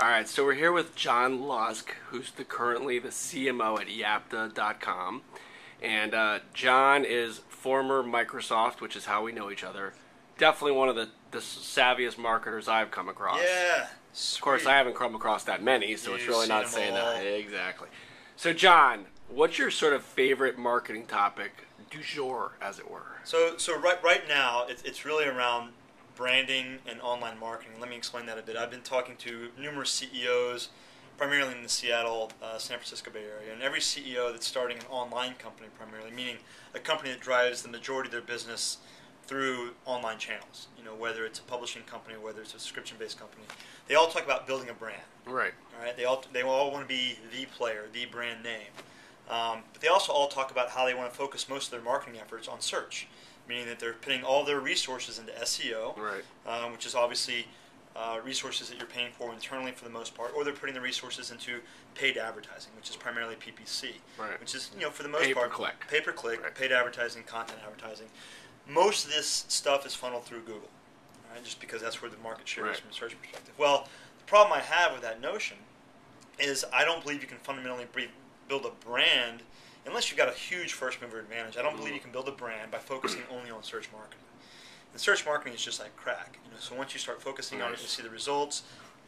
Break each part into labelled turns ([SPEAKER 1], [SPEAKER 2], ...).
[SPEAKER 1] All right, so we're here with John Lusk, who's the, currently the CMO at Yapta.com. And uh, John is former Microsoft, which is how we know each other. Definitely one of the, the savviest marketers I've come across.
[SPEAKER 2] Yeah.
[SPEAKER 1] Of course, I haven't come across that many, so it's
[SPEAKER 2] You've
[SPEAKER 1] really not saying
[SPEAKER 2] all.
[SPEAKER 1] that. Exactly. So, John, what's your sort of favorite marketing topic du jour, as it were?
[SPEAKER 2] So, so right, right now, it's, it's really around branding and online marketing. Let me explain that a bit. I've been talking to numerous CEOs, primarily in the Seattle, uh, San Francisco Bay Area, and every CEO that's starting an online company, primarily, meaning a company that drives the majority of their business through online channels. You know, whether it's a publishing company, whether it's a subscription-based company, they all talk about building a brand.
[SPEAKER 1] Right.
[SPEAKER 2] All right, they all they all want to be the player, the brand name, um, but they also all talk about how they want to focus most of their marketing efforts on search, meaning that they're putting all their resources into SEO,
[SPEAKER 1] Right.
[SPEAKER 2] um, which is obviously uh, resources that you're paying for internally for the most part, or they're putting the resources into paid advertising, which is primarily PPC,
[SPEAKER 1] Right.
[SPEAKER 2] which is you know for the most
[SPEAKER 1] Pay
[SPEAKER 2] part
[SPEAKER 1] click.
[SPEAKER 2] pay per click,
[SPEAKER 1] Right.
[SPEAKER 2] paid advertising, content advertising. Most of this stuff is funneled through Google, right, just because that's where the market share is from a search perspective. Well, the problem I have with that notion is I don't believe you can fundamentally bre- build a brand unless you've got a huge first mover advantage. I don't believe you can build a brand by focusing only on search marketing. And search marketing is just like crack. You know, so once you start focusing on it, you see the results.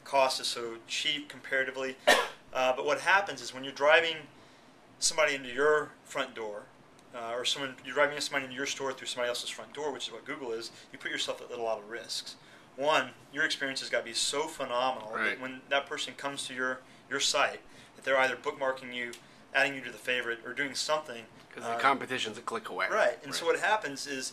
[SPEAKER 2] Cost is so cheap comparatively. Uh, but what happens is when you're driving somebody into your front door, uh, or someone you're driving somebody into your store through somebody else's front door, which is what Google is, you put yourself at a lot of risks. One, your experience has got to be so phenomenal
[SPEAKER 1] Right.
[SPEAKER 2] that when that person comes to your your site, that they're either bookmarking you, adding you to the favorite, or doing something.
[SPEAKER 1] Because
[SPEAKER 2] uh,
[SPEAKER 1] the competition's a click away.
[SPEAKER 2] Right. And so what happens is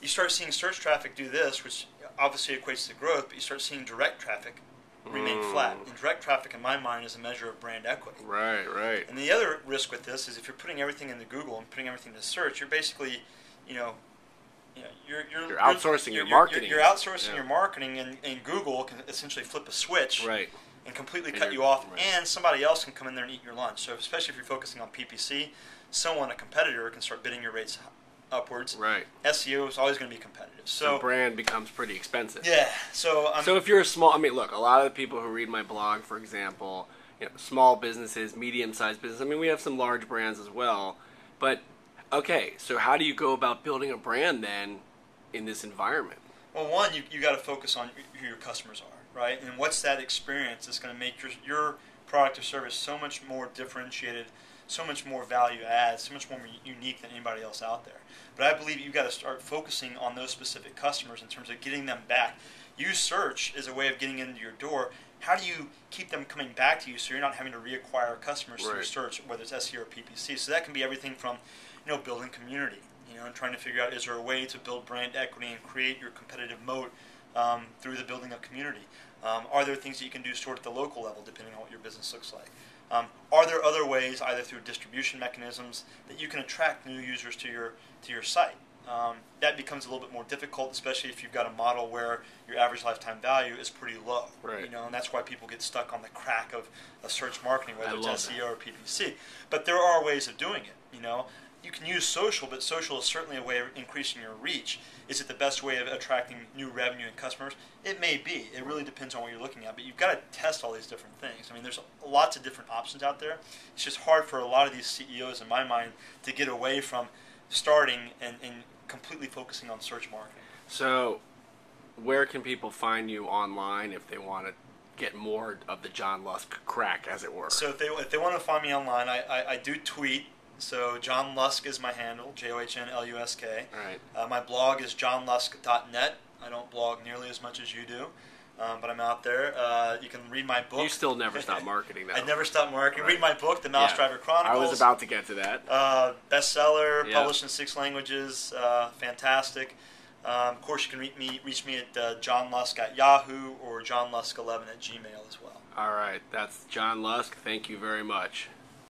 [SPEAKER 2] you start seeing search traffic do this, which obviously equates to growth, but you start seeing direct traffic remain
[SPEAKER 1] Mm.
[SPEAKER 2] flat. And direct traffic, in my mind, is a measure of brand equity.
[SPEAKER 1] Right, right.
[SPEAKER 2] And the other risk with this is if you're putting everything into Google and putting everything into search, you're basically, you know, you know, you're, you're,
[SPEAKER 1] You're outsourcing your
[SPEAKER 2] you're,
[SPEAKER 1] marketing.
[SPEAKER 2] You're, outsourcing
[SPEAKER 1] Yeah.
[SPEAKER 2] your marketing, and, and Google can essentially flip a switch
[SPEAKER 1] Right.
[SPEAKER 2] And completely
[SPEAKER 1] And
[SPEAKER 2] cut
[SPEAKER 1] you're-
[SPEAKER 2] off,
[SPEAKER 1] right.
[SPEAKER 2] and somebody else can come in there and eat your lunch. So especially if you're focusing on PPC, someone, a competitor, can start bidding your rates upwards.
[SPEAKER 1] Right.
[SPEAKER 2] SEO is always going to be competitive. So
[SPEAKER 1] brand becomes pretty expensive.
[SPEAKER 2] yeah, so um,
[SPEAKER 1] So if you're a small, I mean, look, a lot of the people who read my blog, for example, you know, small businesses, medium-sized business. I mean, we have some large brands as well, but okay. So how do you go about building a brand then in this environment?
[SPEAKER 2] Well, one, you, you got to focus on who your customers are, right? And what's that experience that's going to make your, your product or service so much more differentiated, so much more value add, so much more unique than anybody else out there. But I believe you've got to start focusing on those specific customers in terms of getting them back. Use search as a way of getting into your door. How do you keep them coming back to you so you're not having to reacquire customers through search, whether it's SEO or PPC? So that can be everything from, you know, building community, you know, and trying to figure out is there a way to build brand equity and create your competitive moat um, through the building of community? Um, are there things that you can do sort of at the local level, depending on what your business looks like? Um, are there other ways, either through distribution mechanisms, that you can attract new users to your to your site? Um, that becomes a little bit more difficult, especially if you've got a model where your average lifetime value is pretty low.
[SPEAKER 1] Right.
[SPEAKER 2] You know, and that's why people get stuck on the crack of, of search marketing, whether
[SPEAKER 1] I
[SPEAKER 2] it's SEO or PPC. But there are ways of doing it. You know, you can use social, but social is certainly a way of increasing your reach. Is it the best way of attracting new revenue and customers? It may be. It really depends on what you're looking at. But you've got to test all these different things. I mean, there's lots of different options out there. It's just hard for a lot of these CEOs, in my mind, to get away from starting and, and completely focusing on search marketing.
[SPEAKER 1] So, where can people find you online if they want to get more of the John Lusk crack, as it were?
[SPEAKER 2] So if they if they want to find me online, I, I, I do tweet. So John Lusk is my handle, J O H N L U S K.
[SPEAKER 1] All right.
[SPEAKER 2] Uh, my blog is johnlusk.net. I don't blog nearly as much as you do, um, but I'm out there. Uh, you can read my book.
[SPEAKER 1] You still never stop marketing, though.
[SPEAKER 2] I never stop marketing.
[SPEAKER 1] Right.
[SPEAKER 2] Read my book, The Mouse
[SPEAKER 1] Yeah.
[SPEAKER 2] Driver Chronicles.
[SPEAKER 1] I was about to get to that.
[SPEAKER 2] uh, bestseller, published in six languages. Uh, fantastic. Um, of course, you can reach me, reach me at uh, John Lusk at Yahoo or johnlusk11 at Gmail as well.
[SPEAKER 1] All right, that's John Lusk. Thank you very much.